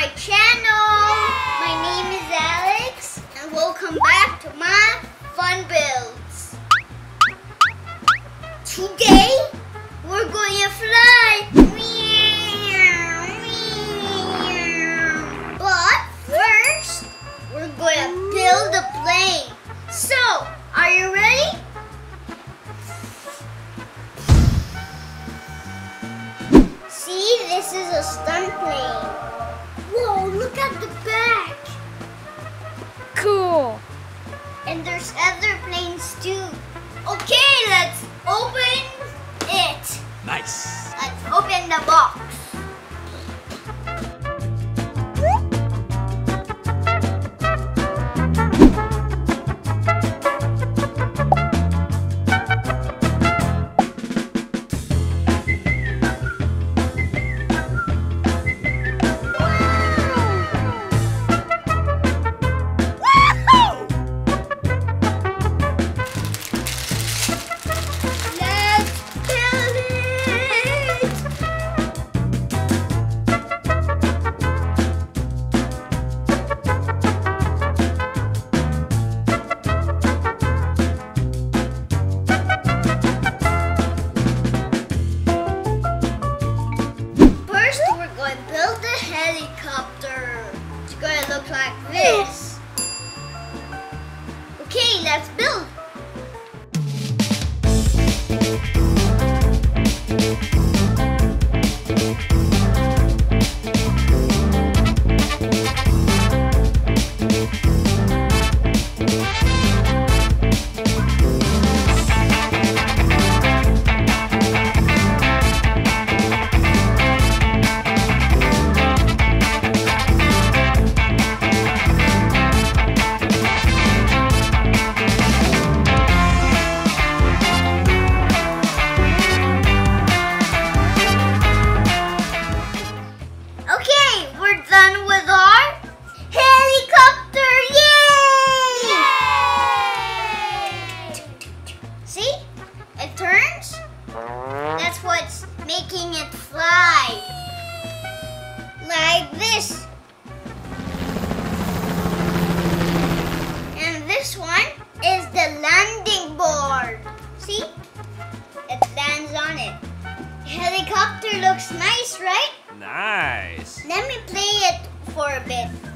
my channel. cool. And there's other planes too. Okay, let's open it. Nice. Let's open the box. 出来。it fly. Like this. And this one is the landing board. See? It lands on it. Helicopter looks nice, right? Nice. Let me play it for a bit.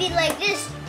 be like this.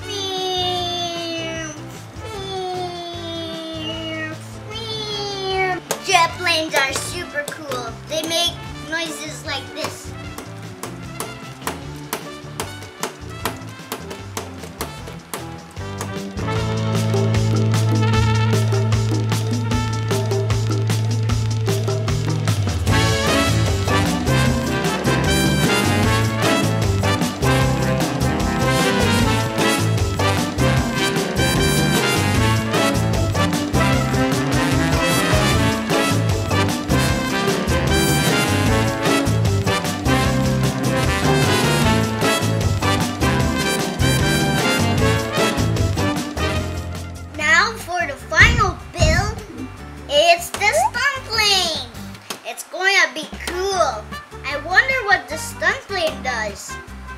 Gonna be cool. I wonder what the stunt plane does.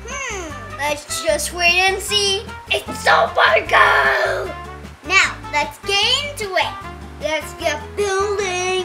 Hmm, let's just wait and see. It's over, go! Now, let's get into it. Let's get building.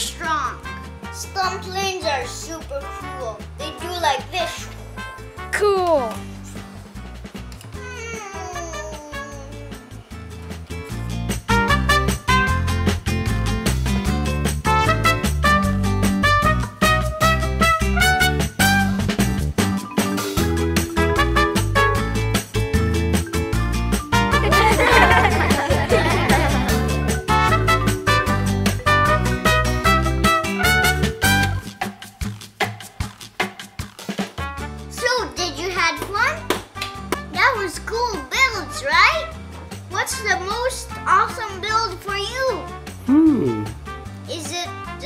Strong. Stunt planes are super cool. They do like this. Cool.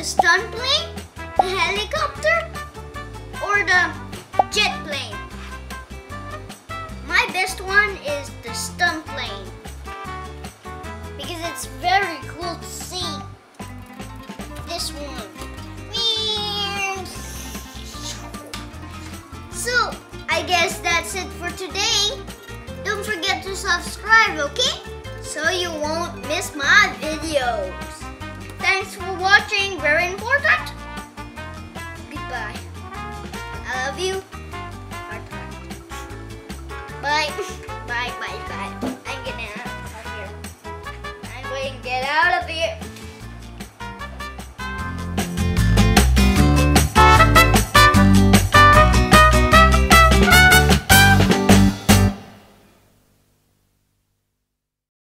The stunt plane, the helicopter, or the jet plane? My best one is the stunt plane because it's very cool to see. This one. So, I guess that's it for today. Don't forget to subscribe, okay? So you won't miss my videos. Thanks for watching. Very important. Goodbye. I love you. Bye. Bye. Bye. Bye. Bye.